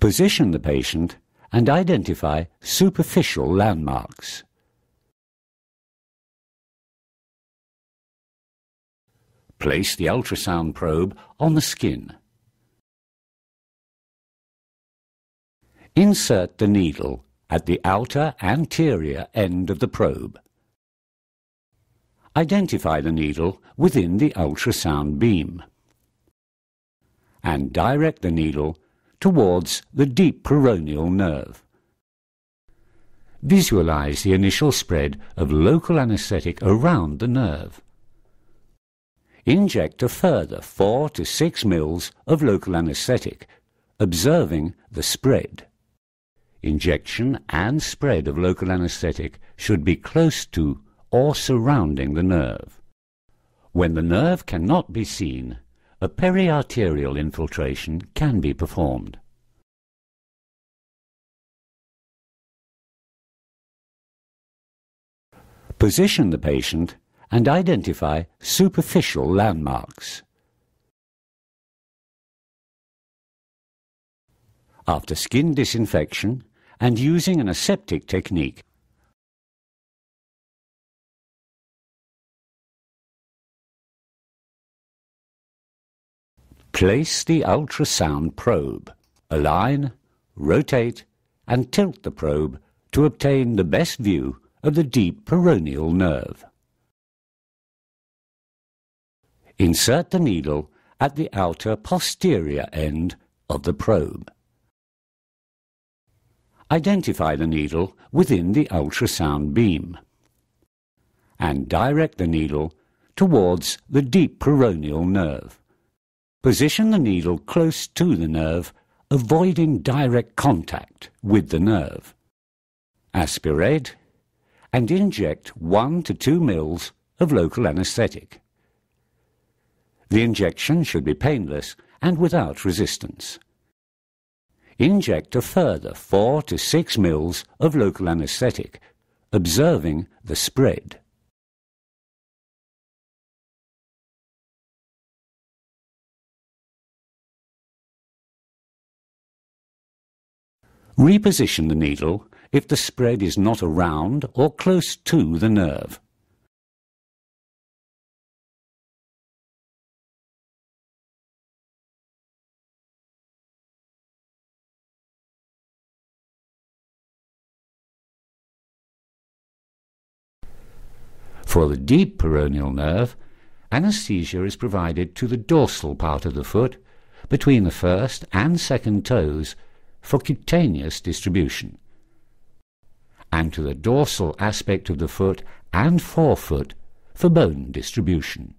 Position the patient and identify superficial landmarks. Place the ultrasound probe on the skin. Insert the needle at the outer anterior end of the probe. Identify the needle within the ultrasound beam and direct the needle towards the deep peroneal nerve. Visualize the initial spread of local anesthetic around the nerve. Inject a further 4 to 6 mils of local anesthetic, observing the spread. Injection and spread of local anesthetic should be close to or surrounding the nerve. When the nerve cannot be seen, a periarterial infiltration can be performed. Position the patient and identify superficial landmarks. After skin disinfection and using an aseptic technique, Place the ultrasound probe. Align, rotate and tilt the probe to obtain the best view of the deep peroneal nerve. Insert the needle at the outer posterior end of the probe. Identify the needle within the ultrasound beam and direct the needle towards the deep peroneal nerve. Position the needle close to the nerve, avoiding direct contact with the nerve. Aspirate and inject 1 to 2 mils of local anesthetic. The injection should be painless and without resistance. Inject a further 4 to 6 mils of local anesthetic, observing the spread. Reposition the needle if the spread is not around or close to the nerve. For the deep peroneal nerve, anesthesia is provided to the dorsal part of the foot, between the first and second toes, for cutaneous distribution, and to the dorsal aspect of the foot and forefoot for bone distribution.